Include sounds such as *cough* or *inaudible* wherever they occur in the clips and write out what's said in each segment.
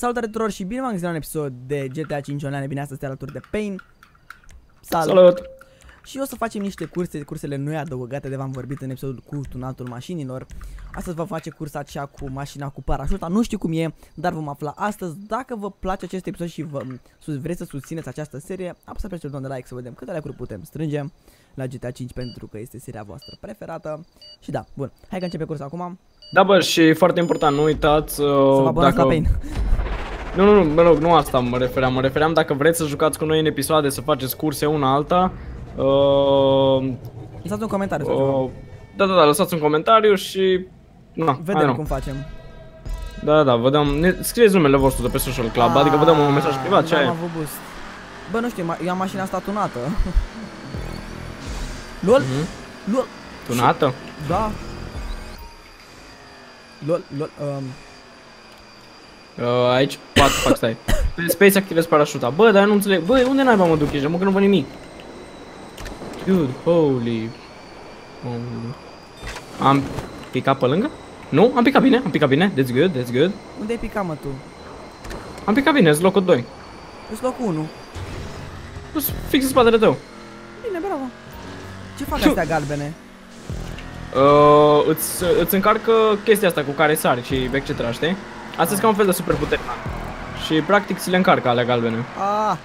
Salutare tuturor și bine v-am găsit la un episod de GTA 5 Online, bine astăzi alături de Pain. Salut! Salut! Și o să facem niște curse, cursele noi adăugate de v-am vorbit în episodul cu tunatul mașinilor. Astăzi vom face cursa aceea cu mașina cu parașuta, nu știu cum e, dar vom afla astăzi. Dacă vă place acest episod și vă vreți să susțineți această serie, apăsați pe acel de like să vedem câte like putem strânge la GTA 5 pentru că este seria voastră preferată. Și da, bun, hai că începe cursa acum. Da, bă, și foarte important, nu uitați... Uh, să vă dacă... la Pain. Nu, nu, nu, mă rog, nu asta mă refeream, mă refeream dacă vreți să jucați cu noi în episoade, să faceți curse una alta. Uh, lăsați un comentariu uh, Da, da, da, lăsați un comentariu și... Na, Vedem cum facem. Da, da, da, vă dăm, ne, scrieți numele vostru de pe social club, adică vă dăm un mesaj privat, ce ai? am avut boost. Bă, nu știu, eu am mașina asta tunată. *laughs* LOL? Mm -hmm. LOL? Tunată? Da. LOL, LOL, um, Uh, aici, fac, fac, stai. Pe *coughs* space activez parașuta. Bă, dar nu înțeleg. Bă, unde n-ai mă duc ești? Mă că nu văd nimic. Dude, holy. holy. Am picat pe lângă? Nu? Am picat bine, am picat bine. That's good, that's good. Unde ai picat, mă, tu? Am picat bine, sunt locul 2. Sunt locul 1. Sunt fix în spatele tău. Bine, bravo. Ce fac astea galbene? Uh, îți, îți încarcă chestia asta cu care sari și etc, știi? Asta e ca un fel de super putere. Și practic ți le încarcă alea galbene. Ah.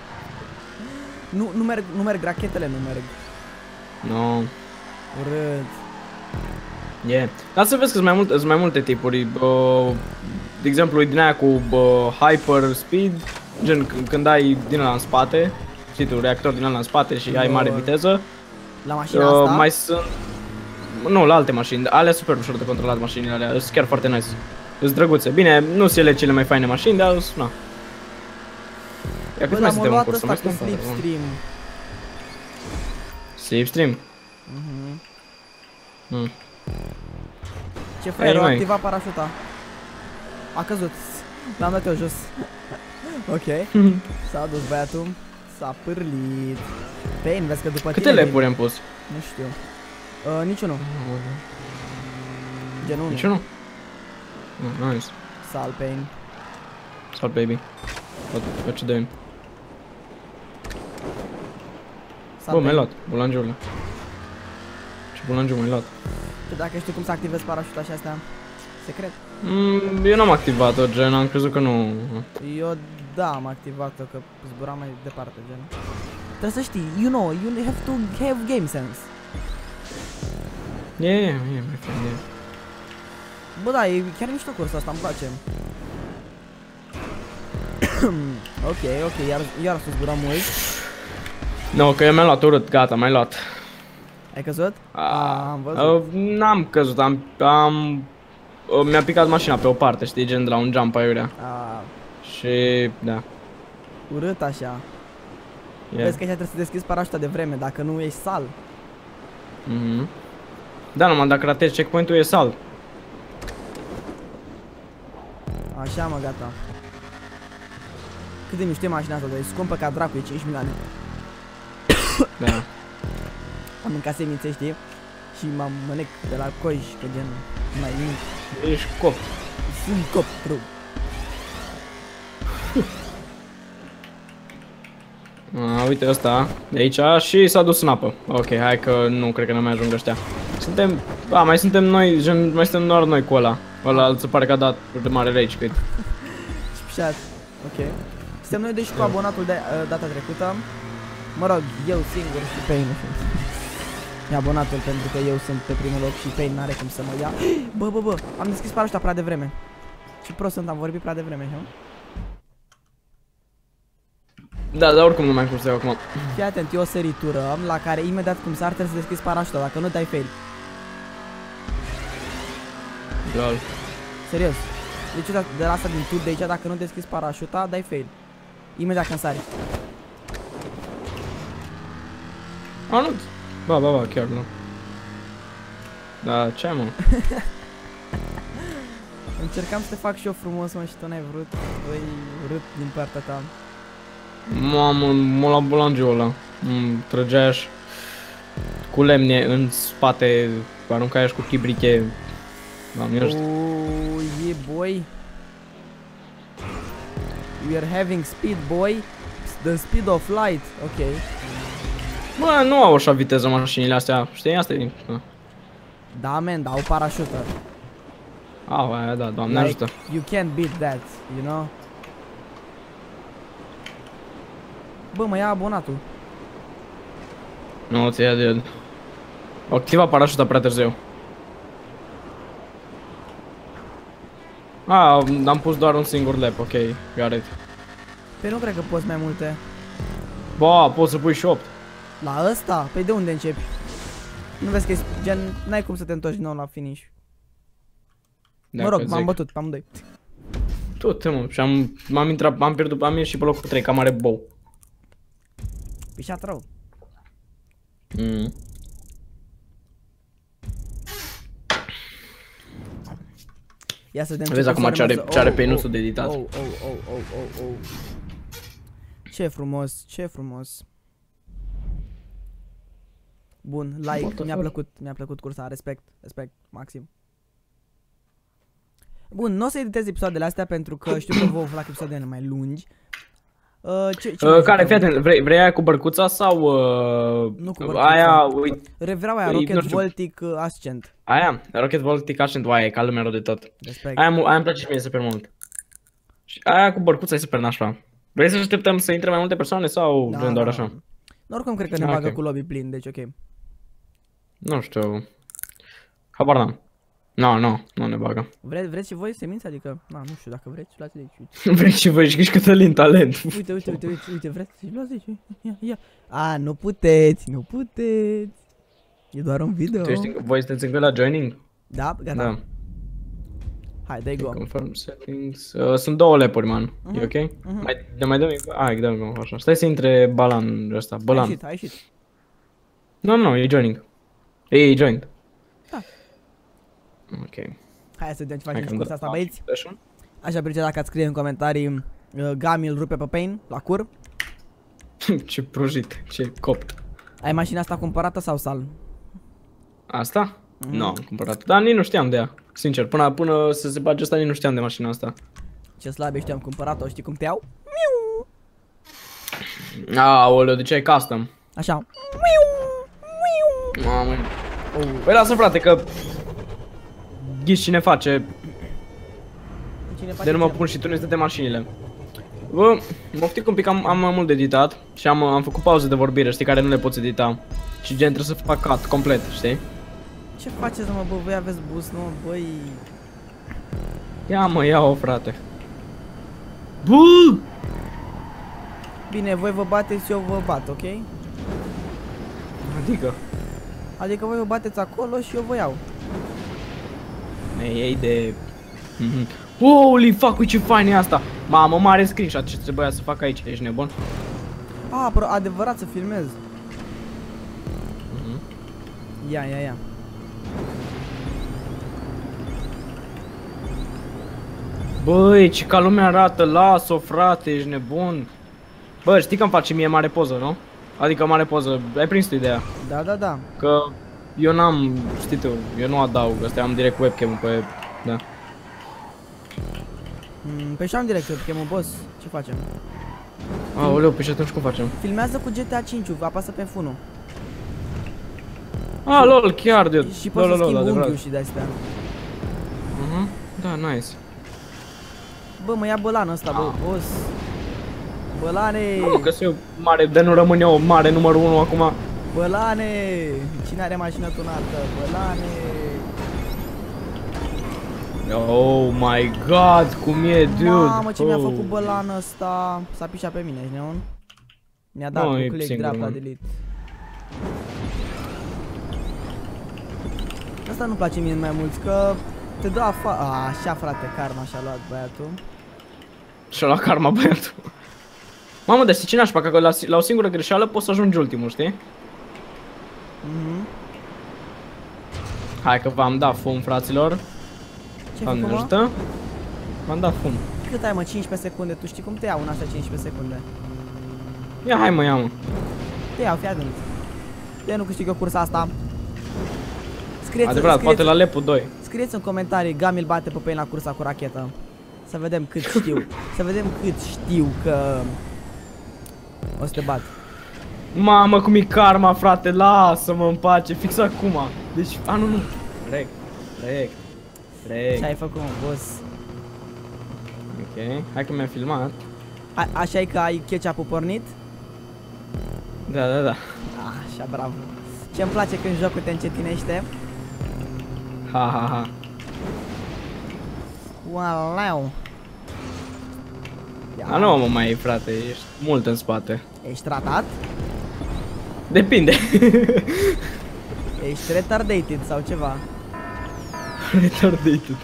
Nu, nu, merg, nu merg rachetele, nu merg. Nu. No. Urât. Yeah. Dar să vezi că sunt mai, multe, sunt mai multe tipuri. Uh, de exemplu, din aia cu uh, hyper speed, gen când ai din ăla în spate, știi tu, reactor din ăla în spate și ai mare viteză. La mașina uh, asta? Mai sunt... Nu, la alte mașini. Alea super ușor de controlat mașinile alea, sunt chiar foarte nice. Sunt drăguțe. Bine, nu sunt ele cele mai faine mașini, dar na. Ia cât mai suntem în curs? Mai suntem Slipstream. Slipstream? Mhm. Mm Ce fraier, a activat parașuta. A căzut. L-am dat eu jos. ok. *laughs* S-a dus băiatul. S-a pârlit. Pain, vezi că după Câte tine... Câte lepuri am pus? Nu știu. Uh, niciunul. Genul Niciunul? Oh, nice. Sal pain. Sal baby. What, what you doing? Bă, mi-ai luat bulangiul ăla. Ce bulangiu mi-ai luat? Tu dacă știi cum să activezi parașuta și astea, secret? Mm, eu n-am activat-o, gen, am crezut că nu... Eu da, am activat-o, că zbura mai departe, gen. Trebuie să știi, you know, you have to have game sense. Yeah, yeah, yeah, my friend, yeah. Bă, da, e chiar mișto cursa asta, îmi place. *coughs* ok, ok, iar, iar să zburăm mult. Nu, no, că eu mi-am luat urât, gata, mai luat. Ai căzut? Ah, am văzut. Uh, N-am căzut, am... am uh, Mi-a picat mașina pe o parte, știi, gen de la un jump aiurea. Ah. Și, da. Urât așa. Yeah. Vezi că aici trebuie să deschizi parașuta de vreme, dacă nu ești sal. Mhm. Mm da, numai dacă ratezi checkpoint-ul e sal. Așa mă, gata. Cât de mișto e mașina asta, dar e scumpă ca dracu, e 5 milioane. Da. Am mâncat semințe, știi? Și m-am mănec de la coi și că gen mai nimic. Ești cop. Sunt cop, bro. *laughs* A, uite ăsta de aici și s-a dus în apă. Ok, hai că nu cred că ne mai ajung ăștia. Suntem, a, mai suntem noi, gen, mai suntem doar noi cu ăla. Ăla se pare că a dat de mare rage quit. Spșat. Ok. Suntem noi deci cu abonatul de uh, data trecută. Mă rog, eu singur și Pain E abonatul pentru că eu sunt pe primul loc și Pain n-are cum să mă ia. *gasps* Bă, bă, bă, am deschis parașuta prea devreme. Și prost sunt, am vorbit prea devreme, nu? Da, dar oricum nu mai cum să iau acum. Fii atent, e o săritură la care imediat cum s-ar trebuie să deschizi parașuta, dacă nu dai fail. Lol. Serios. Deci de la asta din tur de aici, dacă nu deschizi parașuta, dai fail. Imediat când sari. A, nu. Ba, ba, ba, chiar nu. Da, ce mă? *laughs* Încercam să te fac și eu frumos, mă, și tu n-ai vrut. Băi, urât din partea ta. Mamă, mă la bulangiul ăla. Mm, trăgeași cu lemne în spate, aruncai cu chibrite Doamne ajută. Oh, e boy. We are having speed, boy. The speed of light. Ok. Bă, nu au așa viteză mașinile astea, știi? Asta e... Ah. Da, man, dar au parașută. Au, aia, da, doamne ajută. you can't beat that, you know? Bă, mă ia abonatul. Nu, ți ia de... Au activat parașuta prea târziu. A, am pus doar un singur lap, ok, got it. Păi nu cred că poți mai multe. Ba, poți să pui și 8. La ăsta? Păi de unde începi? Nu vezi că e gen, n-ai cum să te întorci din nou la finish. mă rog, m-am bătut pe amândoi. Tu te mă, și am, m-am intrat, am pierdut, am ieșit pe locul 3, cam are bou. Pișat rău. Mm. Ia să vedem Vezi acum ce are, urmează. ce are Oh, pe oh, nostru de editat. Oh, oh, oh, oh, oh, oh. Ce frumos, ce frumos. Bun, What like, the mi-a fuck? plăcut, mi-a plăcut cursa, respect, respect, maxim. Bun, nu o să editez episoadele astea pentru că știu că vă fac episoadele mai lungi. Uh, ce, ce mai Uh, care, jucăm? fii atent, vrei, vrei aia cu bărcuța sau uh, Nu cu bărcuța. aia, uite, Re- Vreau aia, Păi, Rocket nu știu. Voltic uh, Ascent. aia, Rocket Voltic Ascent, oaia, e ca lumea rău de tot. Respect. Aia, mu- aia îmi place și mie super mult. Și aia cu bărcuța e super nașpa. Vrei să așteptăm să intre mai multe persoane sau Da, vrem doar da, așa? da. Oricum cred că ne Ah, bagă ok. cu lobby plin, deci ok. Nu știu. Habar n-am. Nu, nu, nu ne bagă. Vre, vreți și voi semințe? Adică, na, nu știu, dacă vreți, luați de aici, uite. *laughs* Vreți și voi și Cătălin talent. Uite, uite, uite, uite, uite, vreți să luați de aici, ia, ia. A, nu puteți, nu puteți. E doar un video. Tu ești, voi sunteți încă la joining? Da, gata. Da. Hai, dai go. Confirm settings. Uh, sunt două lepuri, man. Mhm, E ok? mhm. Mai, ne mai dăm Hai, dăm încă așa. Stai să intre Balan ăsta. Ai Balan. ieșit, ai ieșit. Nu, nu, e joining. E, e joined. Da. Ok. Hai să vedem ce Hai facem că și am cursa asta, dat băieți. session. Aș aprecia dacă ați scrie în comentarii uh, Gami îl rupe pe Pain, la cur. *laughs* ce prujit, ce copt. Ai mașina asta cumpărată sau sal? Asta? Mhm. Nu, am cumpărat. Dar nici nu știam de ea. Sincer, până, până să se bage asta, nici nu știam de mașina asta. Ce slab ești, am cumpărat-o, știi cum te iau? Aoleu, de ce ai custom? Așa. Mamă. Păi lasă frate că Ghiși cine face Cine face De nu mă ce? pun și tu ne de mașinile Bă, moftic un pic, am, am mai mult de editat Și am, am făcut pauze de vorbire, știi, care nu le poți edita Și gen trebuie să fac cut complet, știi? Ce faceți, mă, bă, voi aveți bus, nu, băi... Ia mă, ia-o frate Bă! Bine, voi vă bateți, eu vă bat, ok? Adică Adică voi vă bateți acolo și eu vă iau. Ne iei de... Mhm. Holy fuck, uite ce fain e asta Mamă, mare screenshot ce trebuia să fac aici, ești nebun? A, pro, adevărat să filmez. Mhm. Ia, ia, ia. Băi, ce ca lumea arată, las-o frate, ești nebun Bă, știi că îmi face mie mare poză, nu? Adică mare poză, ai prins tu ideea Da, da, da. Că eu n-am, știi tu, eu nu adaug, ăsta am direct webcam-ul pe, da Mm, pe și am direct webcam boss. Ce facem? Aoleu, pe și atunci cum facem? Filmează cu GTA 5 apasă pe F1. Ah, lol, chiar, dude Și poți lol, să lol, schimbi adevărat. unghiul și de-astea. Mhm, Da, nice Bă, mă ia bălan ăsta, bă, boss. Bălane! Nu, că eu mare, de nu rămân eu mare numărul 1 acum Bălane! Cine are mașină tunată? Bălane! Oh my god, cum e, dude Mamă, ce mi-a Oh. făcut bălan ăsta? S-a pișat pe mine, ești neon? Mi-a dat Nu, cu e click singur, dreapta man. delete. Asta nu-mi place mie mai mult, că te dă afa... A, așa frate, karma și-a luat băiatul. Și-a luat karma băiatul Mamă, dar știi ce nașpa, că la, la o singură greșeală poți să ajungi ultimul, știi? Mhm. Hai că v-am dat fum, fraților Ce ai Doamne făcut, mă? ajută V-am dat fum Cât ai, mă? 15 secunde? Tu știi cum te iau în astea 15 secunde? Ia hai mă, ia mă Te iau, fii atent. De nu câștig eu cursa asta. Scrieți, Adevărat, scrieți, poate la lepul 2 scrieți în comentarii, Gamil bate pe Pain la cursa cu rachetă. Să vedem cât știu. *laughs* Să vedem cât știu că o să te bat. Mamă, cum e karma, frate, lasă-mă în pace, fix acum. Deci, a, nu, nu. Rec, rec, rec. Ce ai făcut, mă, boss? Ok, hai că mi-a filmat. A, așa e că ai ketchup-ul pornit? Da, da, da. Așa, bravo. Ce îmi place când jocul te încetinește? Ha, ha, ha. Wow. A, nu mă mai, frate, ești mult în spate. Ești tratat? Depinde. Ești retardated sau ceva? *laughs* Retardated.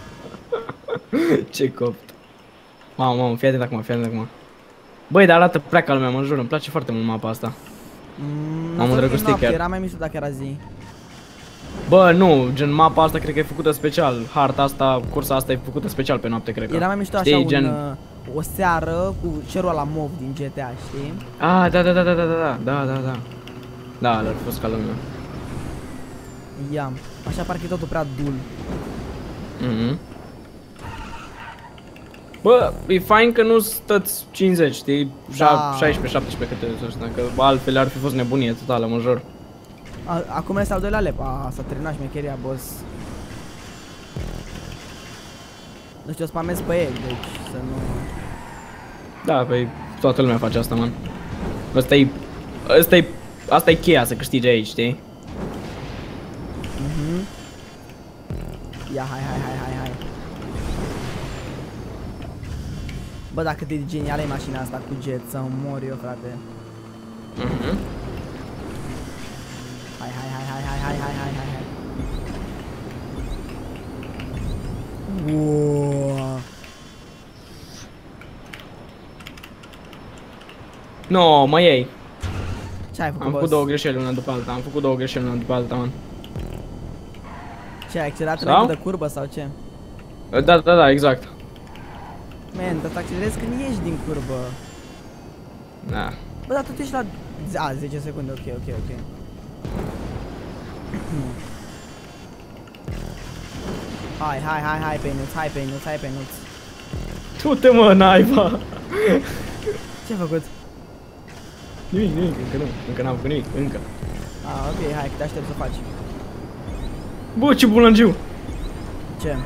Ce copt. Mamă, mamă, fii atent acum, fii atent acum. Băi, dar arată prea ca lumea, mă jur, îmi place foarte mult mapa asta. Mm, M-am îndrăgostit noapte, chiar. Era mai mișto dacă era zi. Bă, nu, gen mapa asta cred că e făcută special. Harta asta, cursa asta e făcută special pe noapte, cred că. Era mai mișto așa Știi, un, gen... uh, o seară cu cerul la mov din GTA, știi? Ah, da, da, da, da, da, da, da, da, da. Da, ar fi fost ca lumea. Ia, așa parcă e totul prea dul. Mhm. Bă, e fain că nu stăți 50, știi? Da. 16, 17 câte să știu, că altfel ar fi fost nebunie totală, mă jur. A, acum este al doilea lep. A, s-a terminat șmecheria, boss. Nu știu, o spamez pe el, deci să nu... Da, păi toată lumea face asta, man. Asta e, asta e, asta e cheia să câștige aici, știi? Mhm. Ia, hai, hai, hai, hai, hai. Bă, dacă de genială e mașina asta cu jet, să mor eu, frate. Mhm. Hai, hai, hai, hai, hai, hai, hai, hai, hai, hai. Wow. No, mă iei. Ce ai făcut, Am făcut boss? două greșeli una după alta, am făcut două greșeli una după alta, man. Ce, ai accelerat Sau? înainte de curbă sau ce? Da, da, da, exact. Man, dar să accelerezi când ieși din curbă. Da. Bă, dar tu ești la... A, 10 secunde, ok, ok, ok. *clears throat* hai, hai, hai, hai pe nuț, hai pe nuț, hai pe nuț. Tu-te mă, naiba! Ce ai făcut? Nimic, nimic, încă nu, încă n-am făcut nimic, încă. Ah, ok, hai, că te aștept să faci. Bă, ce bulangiu! Ce?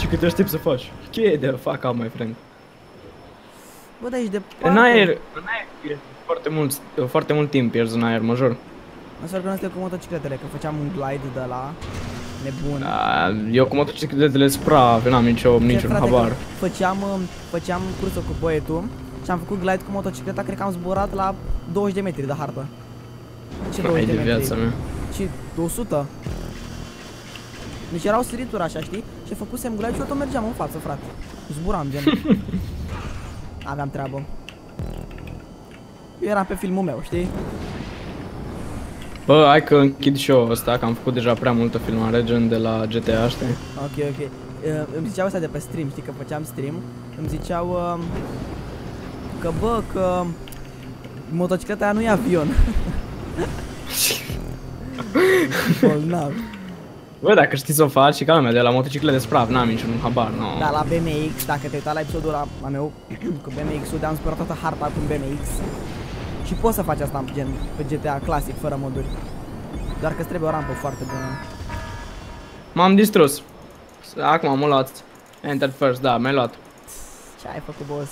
Ce că te aștept să faci? Cheie de fuck up, my friend. Bă, dar ești de În aer, în aer e foarte mult, foarte mult timp pierzi în aer, mă jur. Mă sper că nu suntem cu motocicletele, că făceam un glide de la nebun. Da, eu cu motocicletele spraf, n-am nicio, Ce, niciun frate, habar. că Făceam, um, făceam cursă cu băietul și am făcut glide cu motocicleta, cred că am zburat la 20 de metri de hartă. Ce Ai 20 de de metri? viața mea. Și 100. Deci erau sărituri așa, știi? Și făcusem glide și eu tot mergeam în față, frate. Zburam, gen. *laughs* Aveam treabă. Eu eram pe filmul meu, știi? Bă, hai că închid și eu ăsta, că am făcut deja prea multă filmare, gen de la GTA, știi? Ok, ok. Uh, îmi ziceau asta de pe stream, știi că făceam stream. Îmi ziceau uh, că bă, că motocicleta aia nu e avion. *laughs* Bolnav. Bă, dacă știi să o faci și ca lumea de la motociclete spraf, n-am niciun habar, nu. Dar la BMX, dacă te uita la episodul ăla a meu cu BMX-ul, de-am spărat toată harta cu BMX. Și poți să faci asta gen pe GTA clasic, fără moduri. Doar că îți trebuie o rampă foarte bună. M-am distrus. Acum m-am luat. Enter first, da, mi-ai luat. Ce ai făcut, boss?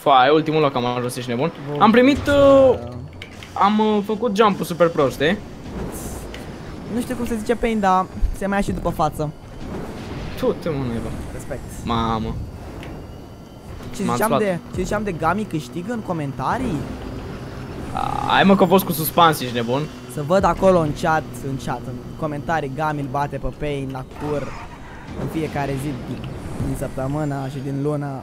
Fai, ultimul loc am ajuns, ești nebun. Bun. Am primit, uh, am uh, făcut jump-ul super pro, știi? Nu știu cum se zice pain, dar se mai ia și după față. Tu, te mă, naiba. Respect. Mamă. Ce M-am ziceam, spart. de, ce ziceam de Gami câștigă în comentarii? Hai mă că a fost cu suspans, ești nebun? Să văd acolo în chat, în chat, în comentarii, Gami îl bate pe Pain la cur în fiecare zi din, din săptămână și din lună.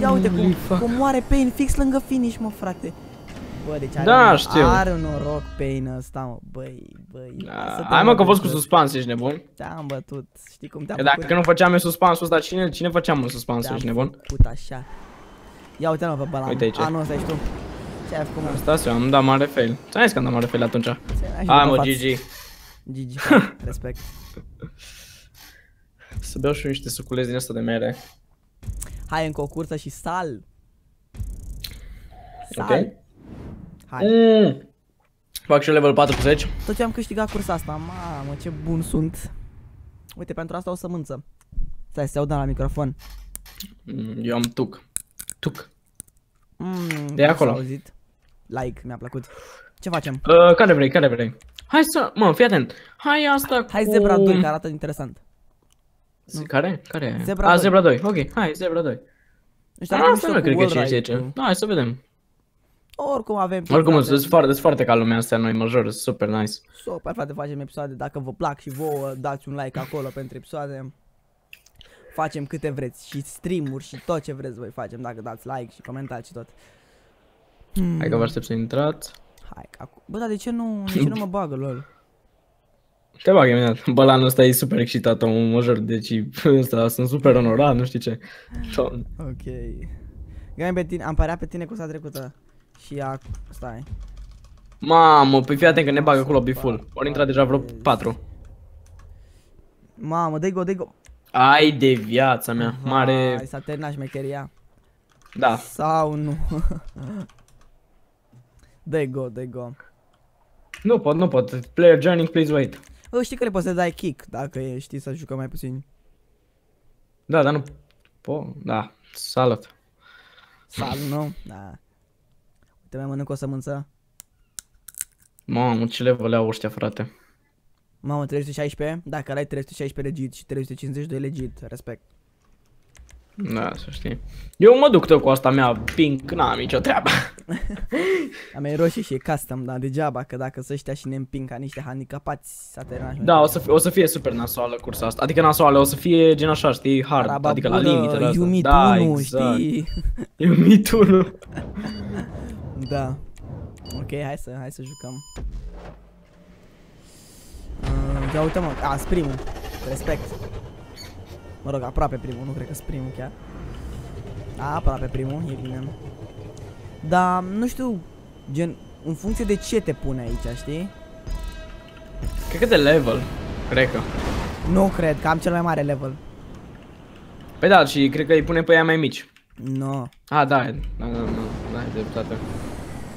Ia uite cum, Holy fuck. cum moare Pain fix lângă finish, mă, frate. Bă, deci are, Da, un, știu. are un noroc Pain ăsta, mă, băi, băi. Da. lasă-te, Hai mă că a fost cu bătut. suspans, ești nebun? Te-am bătut, știi cum te-am Că făcut? dacă nu făceam eu suspansul ăsta, cine, cine făceam în suspansul, Te-am ești nebun? făcut așa. Ia uite-mă pe balan. Uite aici. A, nu, ăsta ești tu. Ce ai făcut, mă? Asta am dat mare fail. Ți-am zis că am dat mare fail atunci. Ce ai Hai după mă, față? GG. GG, frate, respect. Să beau și eu niște suculeți din asta de mere. Hai încă o cursă și sal. Sal. Ok? Hai. Mm. Fac și eu level 40. Tot ce am câștigat cursa asta, mamă, ce bun sunt. Uite, pentru asta o sămânță. Stai să se audă la microfon. Mm, Eu am tuc. Tuc. Mm, De acolo. s-a Auzit. Like, mi-a plăcut. Ce facem? Uh, care vrei, care vrei? Hai să, mă, fii atent. Hai asta Hai cu... Zebra 2, că arată interesant. Z- Care? Care e? Zebra A, 2. Zebra 2. Ok, hai, Zebra 2. Nu știu, A, arată asta mișto nu cu cred că e wall 5 ride-ul. Hai să vedem. Oricum avem Oricum, frate. sunt foarte, sunt foarte ca lumea asta noi, major, sunt super nice. Super, frate, facem episoade. Dacă vă plac și vouă, dați un like acolo pentru episoade. Facem câte vreți și stream-uri și tot ce vreți voi facem dacă dați like și comentați și tot. Hmm. Hai că vă aștept să intrați. Hai, că acu- Bă, dar de ce nu, de ce nu mă bagă, lol? Te bag imediat. Bălanul ăsta e super excitat, omul major, deci ăsta, sunt super onorat, nu știu ce. Doamne. Ok. Gai pe tine, am părea pe tine cu trecută trecută. Și ac... Stai. Mamă, pe fii atent că ne bagă acolo be full. Ori intra deja vreo 4. Mamă, dă-i go, dă-i go. Ai de viața mea, mare... Hai, s-a terminat șmecheria. Da. Sau nu. *laughs* dă-i go, dă-i go. Nu pot, nu pot. Player joining, please wait. Bă, știi că le poți să dai kick dacă e, știi să jucă mai puțin. Da, dar nu... Po, da. Salut. Sau nu? Da. Uite, mai mănânc o sămânță. Mamă, ce level au ăștia, frate. Mamă, 316? Dacă ai 316 legit și 352 legit, respect. Da, să știi. Eu mă duc tot cu asta mea pink, n-am nicio treabă. A mea e roșie și e custom, dar degeaba, că dacă să ăștia și ne împing ca niște handicapați, s-a terminat și Da, o să, fie, o să fie super nasoală cursa asta. Adică nasoală, o să fie gen așa, știi, hard, Araba adică la bună, limitele astea. Yumi Da, 1, exact. știi? *laughs* Yumi 1. *laughs* Da. Ok, hai să, hai să jucăm. Uh, ia uite mă, a, sunt primul. Respect. Mă rog, aproape primul, nu cred că sunt primul chiar. A, aproape primul, e bine. Da, nu știu, gen, în funcție de ce te pune aici, știi? Cred că de level, cred că. Nu cred că am cel mai mare level. Păi da, și cred că îi pune pe ea mai mici. No. A, da, e- da, da, da, da, e dreptate.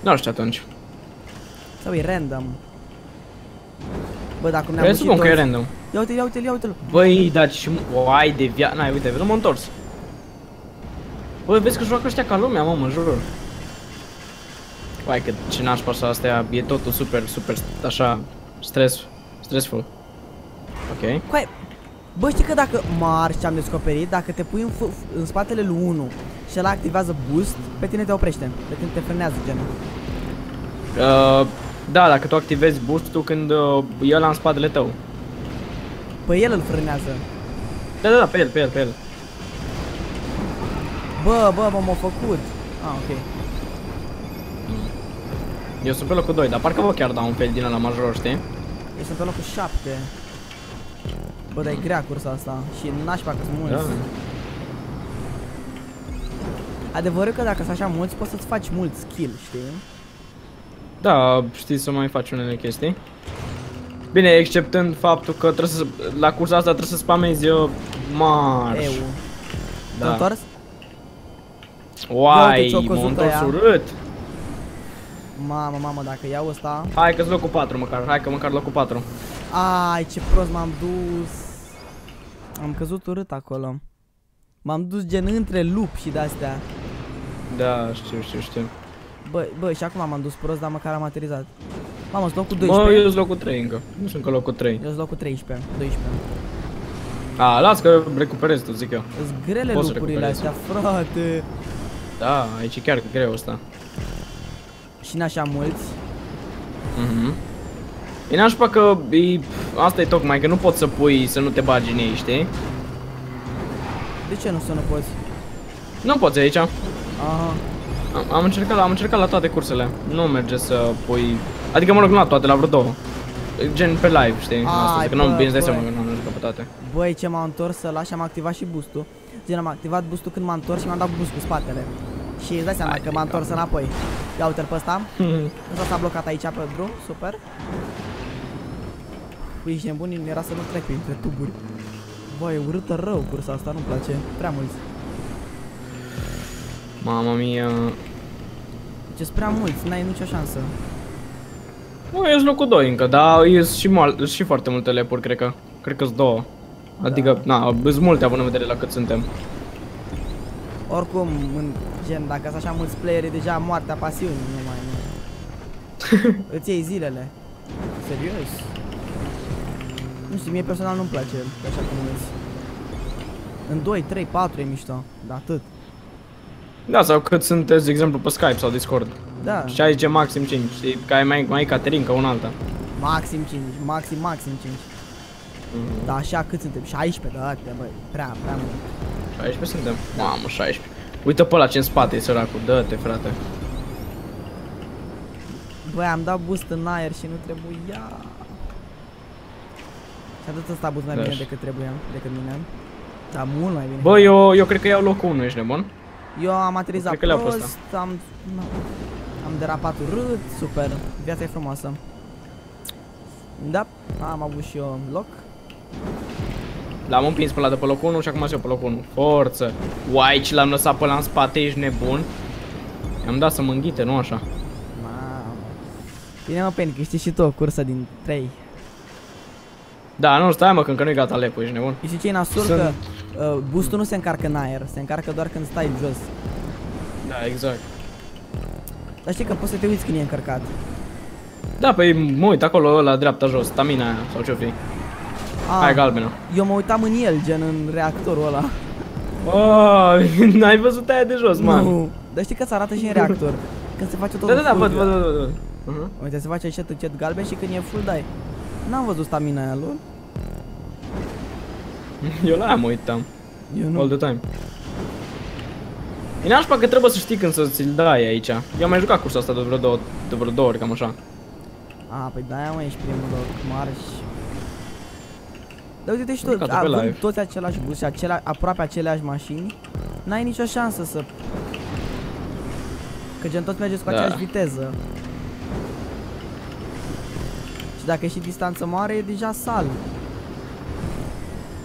Nu știu atunci. Sau e random. Bă, dacă ne-am Presupun că e random. Ia uite, ia uite, ia uite-l. Băi, dar și o ai de via... N-ai, uite, vezi, m-am întors. Băi, vezi că joacă ăștia ca lumea, mă, mă jur. Uai, că ce nașpa așa, astea, e totul super, super, așa, stres, stressful. Ok. Coai, bă, știi că dacă marci ce am descoperit, dacă te pui în, f- f- în spatele lui 1 și ăla activează boost, pe tine te oprește, pe tine te frenează, gen. Uh, da, dacă tu activezi boost-ul când uh, e ăla în spatele tău. Pe el îl frânează. Da, da, da, pe el, pe el, pe el. Bă, bă, bă, m-a făcut. Ah, ok. Eu sunt pe locul 2, dar parcă vă chiar dau un fel din ăla major, știi? Eu sunt pe locul 7. Bă, dar e grea cursa asta și nașpa că sunt mulți. Da. Adevărul că dacă sunt așa mulți, poți să-ți faci mult skill, știi? Da, știi să mai faci unele chestii. Bine, exceptând faptul că trebuie să, la cursa asta trebuie să spamezi uh, marș. Eu. Da. Te-a întors? Uai, ce-o m-am căzut întors ăia. urât. Mamă, mamă, dacă iau ăsta... Hai că-s locul 4 măcar, hai că măcar locul 4. Ai, ce prost m-am dus. Am căzut urât acolo. M-am dus gen între lup și de-astea. Da, știu, știu, știu. Bă, bă, și acum m-am dus prost, dar măcar am aterizat. Mamă, sunt locul Bă, 12. eu sunt locul 3 încă. Nu sunt încă locul 3. Eu sunt locul 13, 12. A, las că recuperez, tu zic eu. Sunt grele Poți să lupurile recuperezi. astea, frate. Da, aici e chiar greu ăsta. Și n-așa mulți. Mhm. E nașpa că e, asta e tocmai, că nu poți să pui să nu te bagi în ei, știi? De ce nu să nu poți? Nu poți aici. Am, Aha. Am încercat, am încercat la toate cursele. Nu merge să pui... Adică mă rog, nu la toate, la vreo două. Gen pe live, știi? Ai, Asta, că nu, bă, bine, dai bă. seama că nu am jucat pe toate. Băi, ce m-am întors să las și am activat și boostul. Gen, am activat boostul când m-am întors și mi-am dat boost cu spatele. Și îți dai seama Ai, că m-am întors înapoi. Ia uite-l pe ăsta. Mhm. *laughs* Ăsta s-a blocat aici pe drum, super. Ui, ești nebun, era să nu trec printre tuburi. Bă, e urâtă rău cursa asta, nu-mi place. Prea mulți. Mama mia. Deci prea mulți, n-ai nicio șansă. Nu, e locul 2 încă, dar e și, mul- și foarte multe lepuri, cred că. Cred că sunt două. Adică, Da. na, sunt multe având în vedere la cât suntem. Oricum, în gen, dacă sunt așa mulți playeri, e deja moartea pasiunii, nu mai... Nu. *laughs* Îți iei zilele. Serios? Nu știu, mie personal nu-mi place el, așa cum vezi. În 2, 3, 4 e mișto, dar atât. Da, sau cât sunteți, de exemplu, pe Skype sau Discord. Da, Și aici e maxim 5, știi, că ai mai, mai Caterin ca un alta. maxim 5, maxim, maxim 5. Mhm. Da, așa cât suntem? 16, da, te băi, prea, prea mult. 16 suntem. Mamă, 16. Uite pe ăla ce în spate e săracul, dă-te frate. Băi, am dat boost în aer și nu trebuia. Și atât ăsta boost mai Da, bine și- decât trebuia, decât mine. Dar mult mai bine. Bă, eu, eu cred că iau locul 1, ești nebun? Eu am aterizat Cred că le-au pe prost, am, nu, am derapat urât, super, viața e frumoasă. Da, am avut și eu loc. L-am împins pe la de pe locul 1 și acum sunt eu pe locul 1. Forță! Uai, ce l-am lăsat pe la în spate, ești nebun? I-am dat să mă înghite, nu așa? Mamă. Bine mă, Penny, câștigi și tu o cursă din 3. Da, nu, stai mă, că încă nu-i gata lepul, ești nebun? Și știi ce e nasol Sunt- că uh, boostul nu se încarcă în aer, se încarcă doar când stai jos. Da, exact. Dar știi că poți să te uiți când e încărcat. Da, păi mă uit acolo la dreapta jos, stamina aia, sau ce-o fi. Ah, Aia galbenă. eu mă uitam în el, gen în reactorul ăla. Oh, *laughs* n-ai văzut aia de jos, man. Nu. Dar știi că se arată și în reactor. Când se face tot Da, da, da, văd, văd, văd, văd. Uh-huh. Uite, se face încet, încet galben și când e full dai. N-am văzut stamina aia lor. *laughs* Eu la aia mă uitam, Eu all nu. the time. E nașpa că trebuie să știi când să ți-l dai aici. Eu am mai jucat cursul asta de vreo două, de vreo două ori, cam așa. A, păi de-aia mă ești primul loc, marș. Dar uite și Am tot, jucat-o pe având live. toți același bus și acela, aproape aceleași mașini, n-ai nicio șansă să... Că gen tot mergeți cu Da. aceeași viteză. Și dacă e și distanță mare, e deja sal.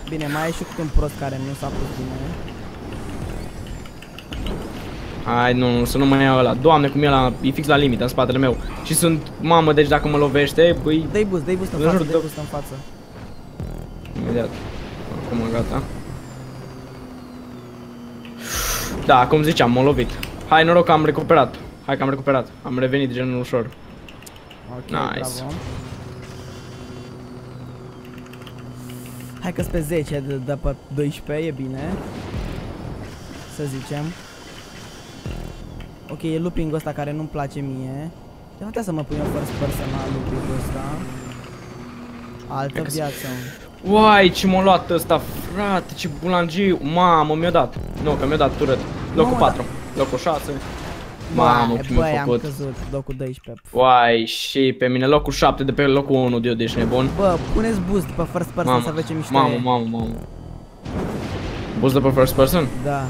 Bine, mai e și câte un prost care nu s-a pus bine. Hai, nu, nu, să nu mai iau ăla. Doamne, cum e la, e fix la limită în spatele meu. Și sunt, mamă, deci dacă mă lovește, băi, Dă-i boost, dă-i boost în Vă față, jur, dă-i dă- boost în față. imediat. Acum gata. Da, cum ziceam, m-a lovit. Hai, noroc că am recuperat. Hai că am recuperat. Am revenit genul ușor. Ok, Nice. bravo. Hai că pe 10 de, de pe 12 e bine. Să zicem. Ok, e looping ăsta care nu-mi place mie. De putea să mă pun eu first person la looping ăsta. Altă Cred că s- viață. Uai, ce m-a luat ăsta, frate, ce bulangiu. Mamă, mi-a dat. Nu, că mi-a dat turret. Locul Mamă, 4, locul 6. Mamă, Băi, ce mi-a băi, am făcut. căzut, locul 12. Uai, și pe mine locul 7 de pe locul 1, de deci nebun. Bă, puneți boost pe first person Mamă, să vezi ce mișto mamă, e. mamă, mamă. Boost de pe first person? Da.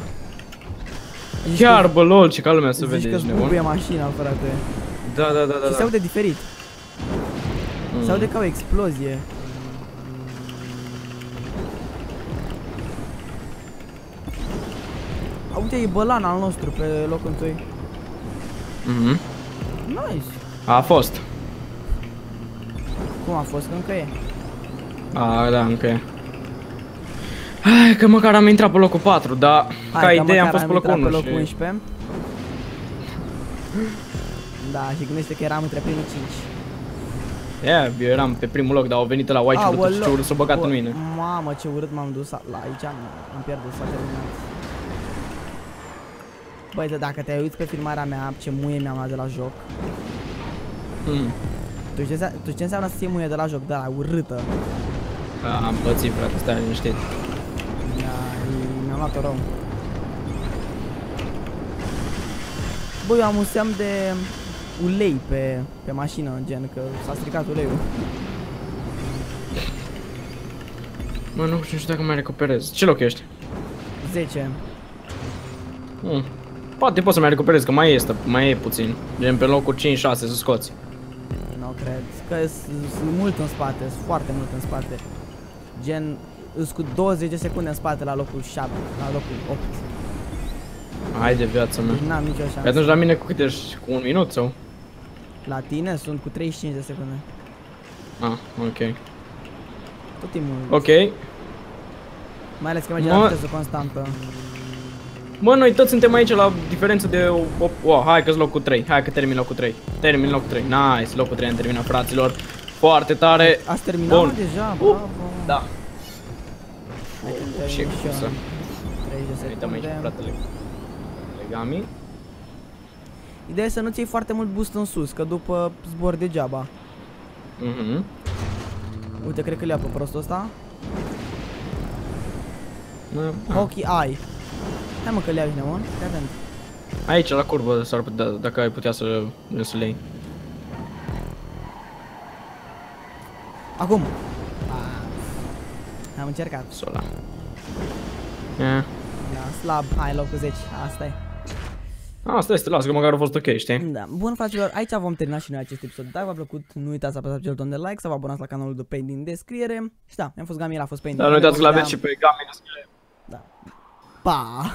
Zici Chiar, că- bă, lol, ce ca lumea să Zici vede, că ești nebun. zbubuie mașina, frate. Da, da, da, da. Și se da. aude diferit. Mm. Se aude ca o explozie. A, Uite, e bălan al nostru pe locul întâi. Mhm. Nice. A fost. Cum a fost? Că încă e. A, da, încă e. Hai, că măcar am intrat pe locul 4, dar Hai, ca că idee am măcar fost pe locul intrat 1 pe locul și... 11. Da, și gândește că eram între primii 5. Yeah, eu eram pe primul loc, dar au venit la white și Aoleu. ce urât s-o băgat Bă, în mine. Mamă, ce urât m-am dus la aici, am, am pierdut, s-a terminat. Băi, de dacă te uiți pe filmarea mea, ce muie mi-am luat de la joc. Mm. Tu știi, ce înse- tu știi ce înseamnă să ții muie de la joc, de la urâtă. Da, am pățit, frate, stai liniștit. Da, e- mi-am luat-o rău. Băi, eu am un semn de ulei pe, pe mașină, gen că s-a stricat uleiul. Mă, nu știu dacă mai recuperez. Ce loc ești? 10. Mm. Poate poți să mai recuperez, că mai este, mai e puțin. Gen pe locul 5-6 să scoți. Nu cred. Că s- sunt mult în spate, sunt foarte mult în spate. Gen, îs cu 20 de secunde în spate la locul 7, la locul 8. Hai de viața mea. Deci n-am nicio Pe șansă. atunci la mine cu câte ești? Cu un minut sau? La tine sunt cu 35 de secunde. Ah, ok. Tot timpul. Ok. Mai ales că merge Mă- la viteză constantă. Mă, noi toți suntem aici la diferență de... O, o, hai că-s locul 3. Hai că termin locul 3. Termin locul 3. Nice, locul 3 am terminat, fraților. Foarte tare. Ați terminat Bun. mă, deja? Uh, Bravo. Da. Hai că Uh, ce termin și eu. cursă. 30 de Uităm aici secunde. fratele. Legami. Ideea e să nu-ți iei foarte mult boost în sus, că după zbor degeaba. Mhm. Uite, cred că le ia pe prostul ăsta. Da. Hockey Eye. Hai mă că le ia bine, mă. Fii atent. Aici, la curbă, s-ar putea, dacă ai putea să, să le iei. Acum. Ah. Am încercat. Sola. Yeah. Da, slab. Hai, locul 10. Asta e. Asta este, lasă că măcar a fost ok, știi? Da. Bun, fraților, aici vom termina și noi acest episod. Dacă v-a plăcut, nu uitați să apăsați pe buton de like, să vă abonați la canalul de Paint din descriere. Și da, am fost Gamil, a fost Paint. Dar nu uitați că l-aveți și pe Gami. 把